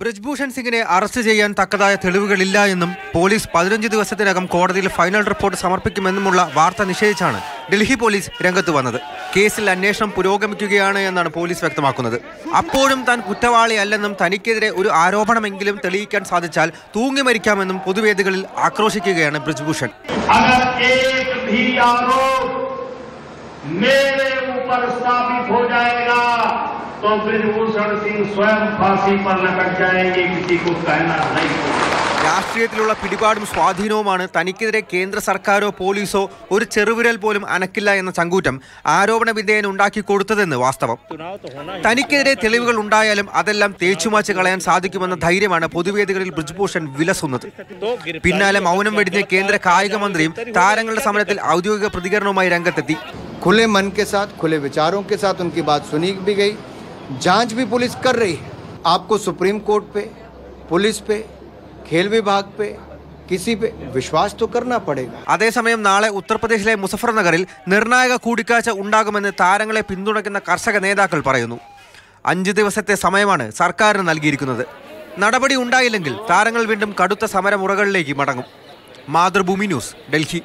ബ്രിജ്ഭൂഷൺ സിംഗിനെ അറസ്റ്റ് ചെയ്യാൻ തക്കതായ തെളിവുകളില്ല എന്നും പോലീസ് പതിനഞ്ച് ദിവസത്തിനകം കോടതിയിൽ ഫൈനൽ റിപ്പോർട്ട് സമർപ്പിക്കുമെന്നുമുള്ള വാർത്ത നിഷേധിച്ചാണ് ഡൽഹി പോലീസ് രംഗത്ത് വന്നത് കേസിൽ അന്വേഷണം പുരോഗമിക്കുകയാണ് എന്നാണ് പോലീസ് വ്യക്തമാക്കുന്നത് അപ്പോഴും താൻ കുറ്റവാളിയല്ലെന്നും തനിക്കെതിരെ ഒരു ആരോപണമെങ്കിലും തെളിയിക്കാൻ സാധിച്ചാൽ തൂങ്ങി മരിക്കാമെന്നും പൊതുവേദികളിൽ ആക്രോശിക്കുകയാണ് ബ്രിജ്ഭൂഷൺ अगर एक भी आरोप मेरे ऊपर स्थापित हो जाएगा तो ब्रिजभूषण सिंह स्वयं फांसी पर लटक जाएंगे किसी को कहना नहीं होगा രാഷ്ട്രീയത്തിലുള്ള പിടിപാടും സ്വാധീനവുമാണ് തനിക്കെതിരെ കേന്ദ്ര സർക്കാരോ പോലീസോ ഒരു ചെറുവിരൽ പോലും അനക്കില്ല എന്ന ചങ്കൂറ്റം ആരോപണ വിധേയൻ ഉണ്ടാക്കി കൊടുത്തതെന്ന് വാസ്തവം തനിക്കെതിരെ തെളിവുകൾ ഉണ്ടായാലും അതെല്ലാം തേച്ചുമാച്ച് കളയാൻ സാധിക്കുമെന്ന ധൈര്യമാണ് പൊതുവേദികളിൽ ബ്രിജ്ഭൂഷൺ വിലസുന്നത് പിന്നാലെ മൗനം വെടിഞ്ഞ് കേന്ദ്ര കായിക മന്ത്രിയും താരങ്ങളുടെ സമരത്തിൽ ഔദ്യോഗിക പ്രതികരണവുമായി രംഗത്തെത്തി खुले मन के साथ खुले विचारों के साथ उनकी बात सुनी भी गई जांच भी पुलिस कर रही है आपको सुप्रीम कोर्ट पे पुलिस पे खेल विभाग पे किसी पे विश्वास तो करना पड़ेगा അതേസമയം നാളെ ഉത്തർപ്രദേശിലെ മുസഫർ നഗറിൽ നിർണായക കൂടിക്കാഴ്ച ഉണ്ടാകുമെന്ന് താരങ്ങളെ പിന്തുണയ്ക്കുന്ന കർഷക നേതാക്കൾ പറയുന്നു അഞ്ച് ദിവസത്തെ സമയമാണ് സർക്കാരിന് നൽകിയിരിക്കുന്നത് നടപടി ഉണ്ടായില്ലെങ്കിൽ താരങ്ങൾ വീണ്ടും കടുത്ത സമരമുറകളിലേക്ക് മടങ്ങും മാതൃഭൂമി ന്യൂസ് ഡൽഹി